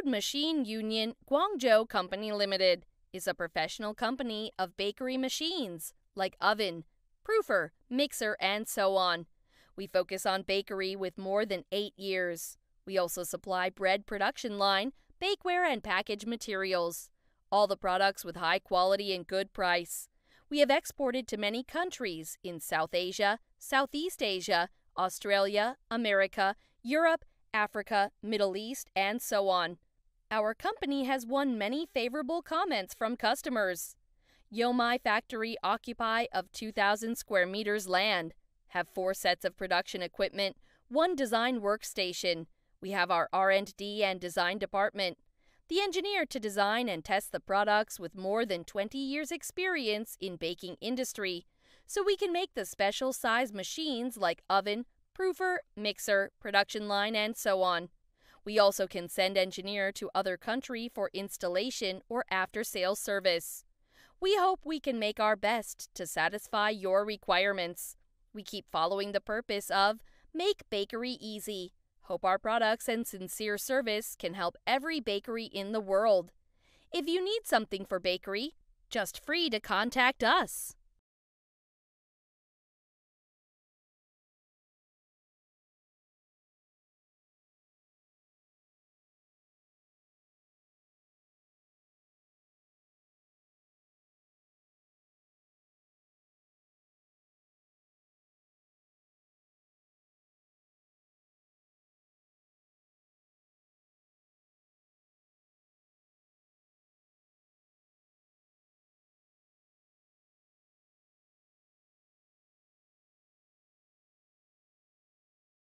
Food Machine Union Guangzhou Company Limited is a professional company of bakery machines like oven, proofer, mixer, and so on. We focus on bakery with more than eight years. We also supply bread production line, bakeware, and package materials. All the products with high quality and good price. We have exported to many countries in South Asia, Southeast Asia, Australia, America, Europe, Africa, Middle East, and so on. Our company has won many favorable comments from customers. Yomai factory occupy of 2,000 square meters land, have four sets of production equipment, one design workstation. We have our R&D and design department. The engineer to design and test the products with more than 20 years experience in baking industry, so we can make the special size machines like oven, proofer, mixer, production line, and so on. We also can send engineer to other country for installation or after sales service. We hope we can make our best to satisfy your requirements. We keep following the purpose of make bakery easy. Hope our products and sincere service can help every bakery in the world. If you need something for bakery, just free to contact us.